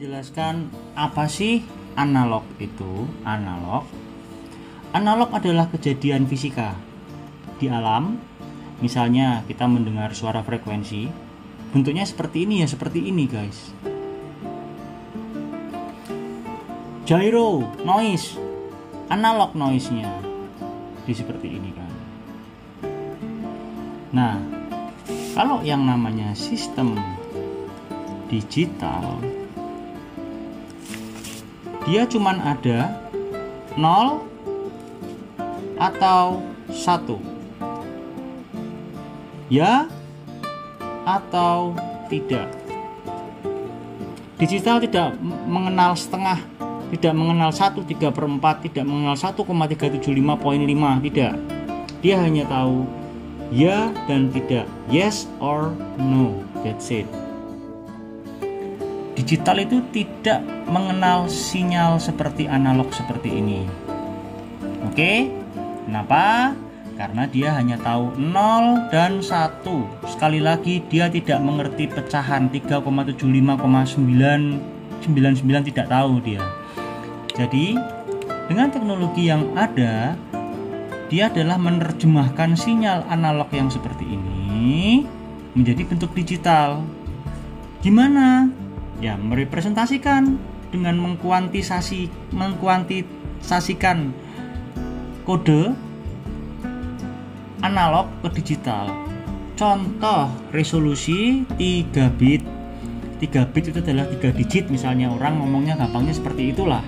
menjelaskan apa sih analog itu. Analog. Analog adalah kejadian fisika di alam. Misalnya kita mendengar suara frekuensi, bentuknya seperti ini ya, seperti ini, guys. Gyro, noise, analog noise-nya di seperti ini kan. Nah, kalau yang namanya sistem digital dia cuman ada 0 atau 1 ya atau tidak. Digital tidak mengenal setengah tidak mengenal 1 3 per 4 tidak mengenal 1,375.5 tidak. Dia hanya tahu ya dan tidak yes or no that's it digital itu tidak mengenal sinyal seperti analog seperti ini. Oke, kenapa? Karena dia hanya tahu 0 dan 1. Sekali lagi dia tidak mengerti pecahan 3,75,999 tidak tahu dia. Jadi, dengan teknologi yang ada, dia adalah menerjemahkan sinyal analog yang seperti ini menjadi bentuk digital. Gimana? Ya merepresentasikan dengan mengkuantisasi mengkuantisasikan kode analog ke digital. Contoh resolusi 3 bit. 3 bit itu adalah 3 digit misalnya. Orang ngomongnya gampangnya seperti itulah.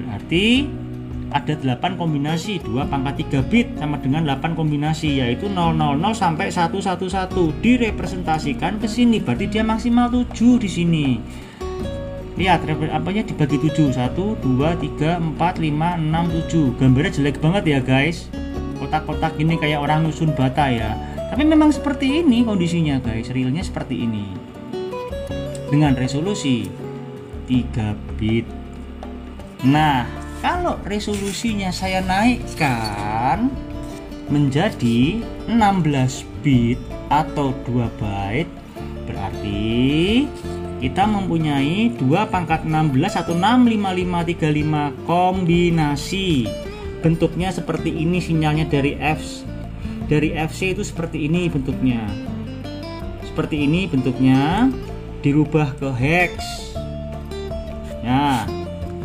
Berarti ada 8 kombinasi 2 pangkat 3 bit sama dengan 8 kombinasi yaitu 000 sampai 111 direpresentasikan ke sini berarti dia maksimal 7 di sini. Lihat apanya dibagi 7 1 2 3 4 5 6 7 gambarnya jelek banget ya guys. Kotak-kotak ini kayak orang nyusun bata ya. Tapi memang seperti ini kondisinya guys. Realnya seperti ini. Dengan resolusi 3 bit. Nah kalau resolusinya saya naikkan menjadi 16 bit atau 2 byte berarti kita mempunyai 2 pangkat 16 atau 65535 kombinasi. Bentuknya seperti ini sinyalnya dari F dari FC itu seperti ini bentuknya. Seperti ini bentuknya dirubah ke hex. Nah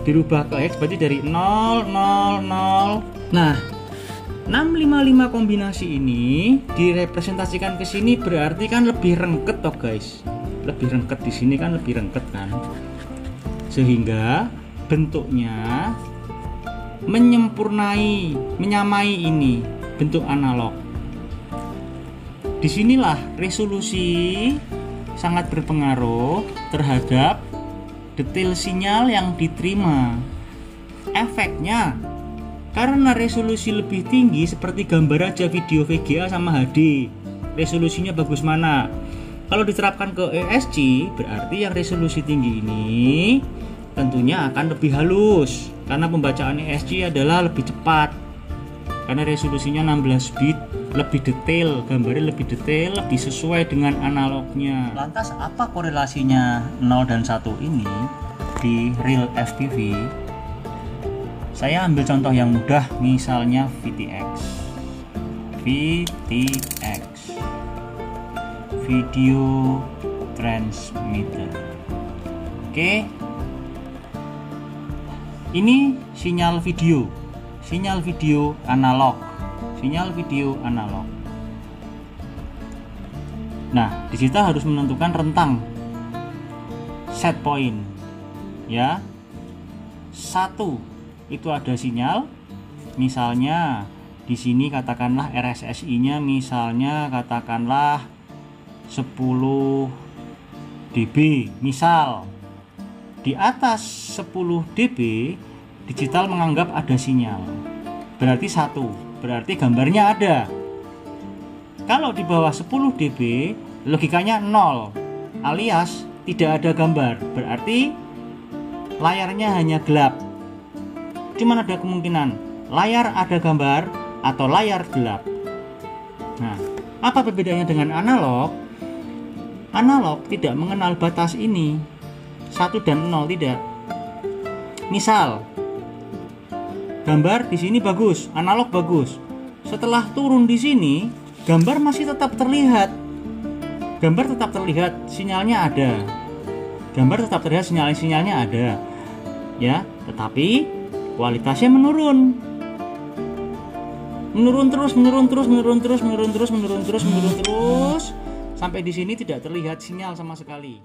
dirubah ke X berarti dari 0 0 0 nah 655 kombinasi ini direpresentasikan ke sini berarti kan lebih rengket toh guys. Lebih rengket di sini kan lebih rengket kan. Sehingga bentuknya menyempurnai menyamai ini bentuk analog. Di sinilah resolusi sangat berpengaruh terhadap detail sinyal yang diterima. Efeknya, karena resolusi lebih tinggi seperti gambar aja video VGA sama HD, resolusinya bagus mana? Kalau diterapkan ke ESC, berarti yang resolusi tinggi ini tentunya akan lebih halus karena pembacaan ESC adalah lebih cepat karena resolusinya 16 bit lebih detail gambarnya lebih detail lebih sesuai dengan analognya. Lantas apa korelasinya 0 dan 1 ini di real FPV saya ambil contoh yang mudah misalnya VTX VTX video transmitter. Oke. Ini sinyal video. Sinyal video analog sinyal video analog. Nah di kita harus menentukan rentang set point ya. Satu itu ada sinyal. Misalnya di sini katakanlah RSSI nya misalnya katakanlah 10 dB misal. Di atas 10 dB digital menganggap ada sinyal. Berarti satu berarti gambarnya ada. Kalau di bawah 10 dB logikanya 0 alias tidak ada gambar. Berarti layarnya hanya gelap. Cuman ada kemungkinan layar ada gambar atau layar gelap. Nah apa perbedaannya dengan analog? Analog tidak mengenal batas ini. 1 dan 0 tidak. Misal gambar di sini bagus, analog bagus. Setelah turun di sini, gambar masih tetap terlihat. Gambar tetap terlihat, sinyalnya ada. Gambar tetap terlihat sinyal-sinyalnya ada. Ya, tetapi kualitasnya menurun menurun terus menurun terus menurun terus menurun terus menurun terus menurun terus sampai di sini tidak terlihat sinyal sama sekali